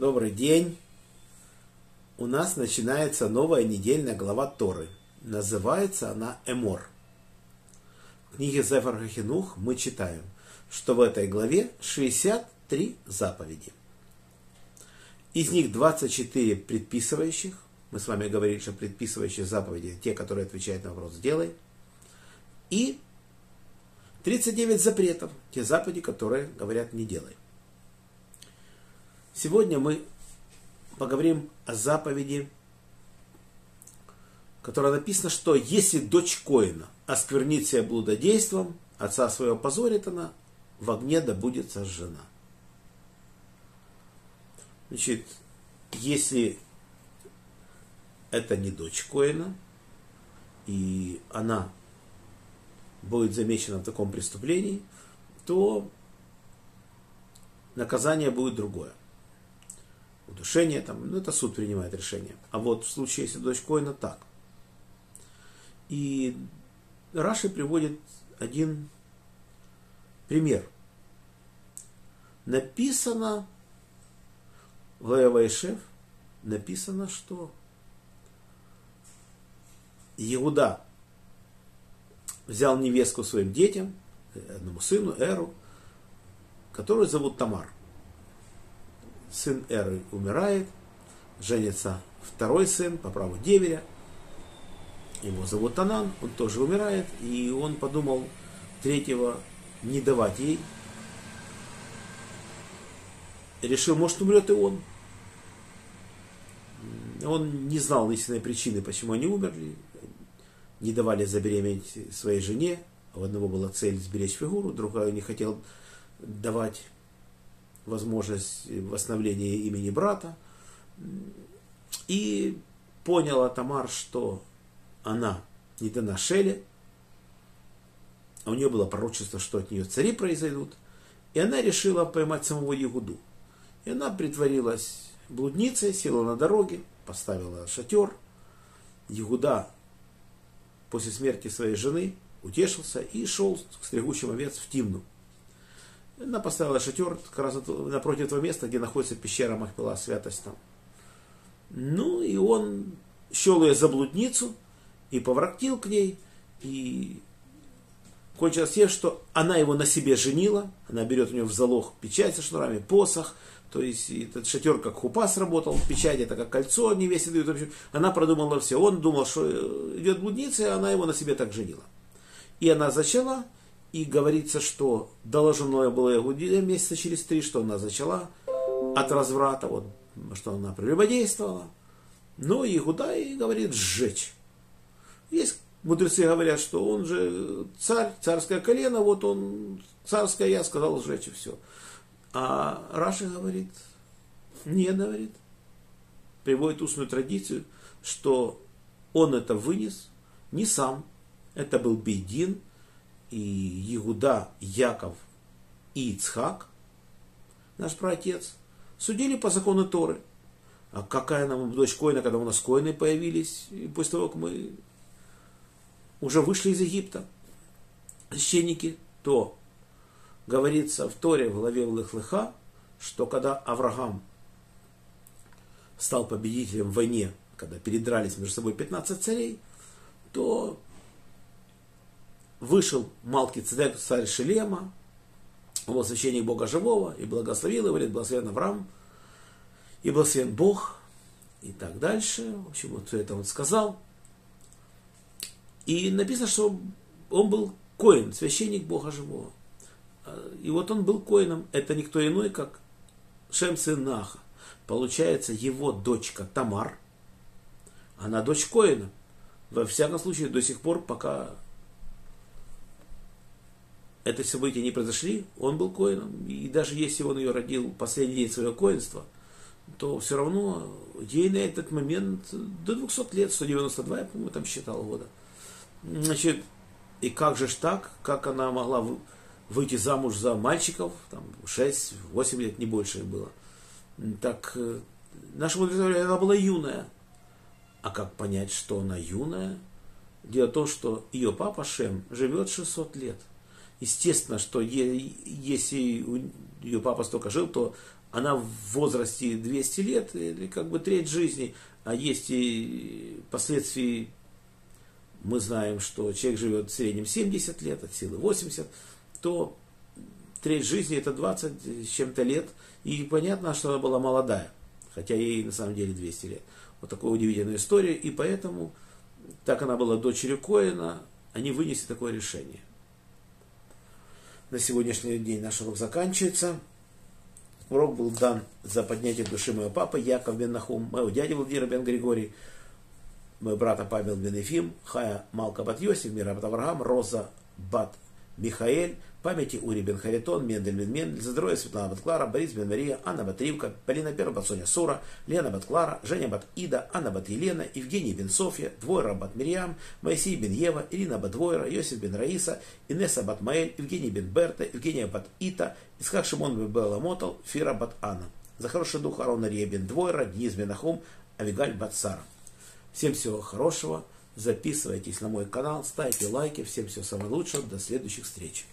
Добрый день. У нас начинается новая недельная глава Торы. Называется она Эмор. В книге Зефар Хахинух мы читаем, что в этой главе 63 заповеди. Из них 24 предписывающих. Мы с вами говорили, что предписывающие заповеди те, которые отвечают на вопрос «сделай». И 39 запретов, те заповеди, которые говорят «не делай». Сегодня мы поговорим о заповеди, которая написано, что если дочь Коина осквернит себя блудодейством, отца своего позорит она, в огне да будет сожжена. Значит, если это не дочь Коина, и она будет замечена в таком преступлении, то наказание будет другое удушение, там, ну это суд принимает решение. А вот в случае, если дочь Коина, так. И Раши приводит один пример. Написано в Ваешев, написано, что Иуда взял невестку своим детям, одному сыну, Эру, которую зовут Тамар – сын Эры умирает, женится второй сын по праву деверя, его зовут Танан, он тоже умирает, и он подумал третьего не давать ей. Решил, может, умрет и он. Он не знал истинной причины, почему они умерли. Не давали забеременеть своей жене. У одного была цель сберечь фигуру, другой не хотел давать возможность восстановления имени брата. И поняла Тамар, что она не дана Шеле, а у нее было пророчество, что от нее цари произойдут, и она решила поймать самого Ягуду. И она притворилась блудницей, села на дороге, поставила шатер. Ягуда после смерти своей жены утешился и шел к стригущим овец в Тимну. Она поставила шатер как раз напротив того места, где находится пещера Махпила, святость там. Ну, и он щел ее за блудницу и поврактил к ней, и кончилось тем, что она его на себе женила, она берет у него в залог печать со шнурами, посох, то есть этот шатер как хупа сработал, печать это как кольцо невесте дают. В общем, она продумала все. Он думал, что идет блудница, и она его на себе так женила. И она зачала, и говорится, что доложено было Иуде месяца через три, что она зачала от разврата, вот, что она прелюбодействовала. Но Иуда и говорит сжечь. Есть мудрецы говорят, что он же царь, царское колено, вот он, царское я сказал сжечь и все. А Раша говорит, не говорит, приводит устную традицию, что он это вынес не сам, это был Бейдин, и Иуда, Яков и Ицхак, наш праотец, судили по закону Торы. А какая нам дочь Коина, когда у нас Коины появились, и после того, как мы уже вышли из Египта, священники, то говорится в Торе в главе Лыхлыха, что когда Авраам стал победителем в войне, когда передрались между собой 15 царей, то вышел Малки Цедек, царь Шелема, он был священник Бога Живого, и благословил его, говорит, благословен Авраам, и благословен Бог, и так дальше. В общем, вот все это он сказал. И написано, что он был коин, священник Бога Живого. И вот он был коином, это никто иной, как Шем сын Наха. Получается, его дочка Тамар, она дочь коина. Во всяком случае, до сих пор, пока это события не произошли, он был коином. И даже если он ее родил последний день своего коинства, то все равно ей на этот момент до 200 лет, 192, я по-моему, там считал года. Значит, и как же ж так, как она могла выйти замуж за мальчиков, там 6-8 лет, не больше было. Так, э, наша мудрецы она была юная. А как понять, что она юная? Дело в том, что ее папа Шем живет 600 лет. Естественно, что если ее папа столько жил, то она в возрасте 200 лет, или как бы треть жизни, а есть и последствия, мы знаем, что человек живет в среднем 70 лет, от силы 80, то треть жизни это 20 с чем-то лет, и понятно, что она была молодая, хотя ей на самом деле 200 лет. Вот такая удивительная история, и поэтому, так она была дочерью Коина, они вынесли такое решение. На сегодняшний день наш урок заканчивается. Урок был дан за поднятие души моего папы Яков бен Нахум, моего дяди Владимира бен Григорий, моего брата Павел бен Ефим, Хая Малка бат Йосиф, Мира бат Авраам, Роза бат Михаэль, памяти Ури бен Харитон, Мендель бен Мендель, за здоровье Светлана бат Клара, Борис бен Мария, Анна бат Ривка, Полина Первая бат Соня Сура, Лена бат Клара, Женя бат Ида, Анна бат Елена, Евгений бен Софья, Двойра бат Мириам, Моисей бен Ева, Ирина бат Двойра, Йосиф бен Раиса, Инесса бат Маэль, Евгений бен Берта, Евгения бат Ита, Исхак Шимон бен Белла Мотал, Фира бат Анна. За хороший дух Арона Рия бен Двойра, Денис бен Ахум, Авигаль бат Сара. Всем всего хорошего. Записывайтесь на мой канал, ставьте лайки. Всем всего самого лучшего. До следующих встреч.